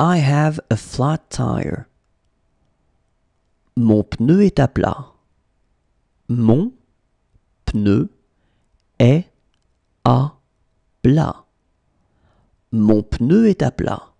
I have a flat tire. Mon pneu est à plat. Mon pneu est à plat. Mon pneu est à plat.